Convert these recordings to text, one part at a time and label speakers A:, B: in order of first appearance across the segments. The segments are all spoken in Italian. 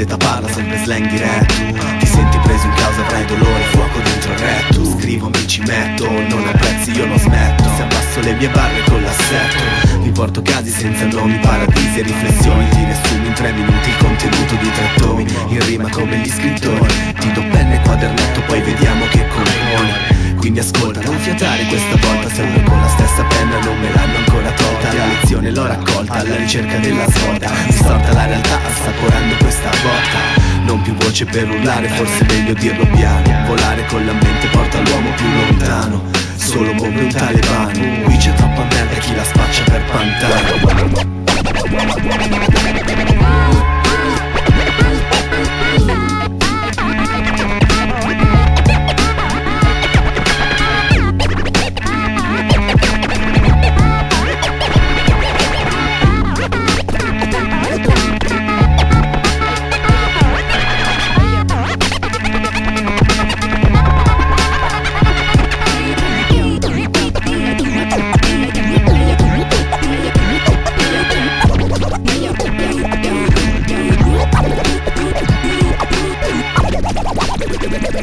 A: QZ parla sempre slang diretto. Ti senti preso in causa, avrai dolore, fuoco dentro il retto. Scrivo, mi ci metto, non apprezzi, io lo smetto. Se abbasso le mie barre con l'assetto porto casi senza nomi, paradisi e riflessioni. Ti riassumo in tre minuti il contenuto di tre tomi In rima come gli scrittori. Ti do penna e quadernetto, poi vediamo che componi quindi ascolta, non fiatare questa volta. Sempre con la stessa penna, non me l'hanno ancora tolta. La lezione l'ho raccolta, alla ricerca della svolta. Distorta la realtà, assaporando questa botta. Non più voce per urlare, forse meglio dirlo piano. Volare con la mente porta l'uomo più lontano solo come un talebano. Qui c'è troppa merda chi la spaccia per pantano.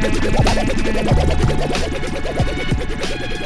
A: Thank you.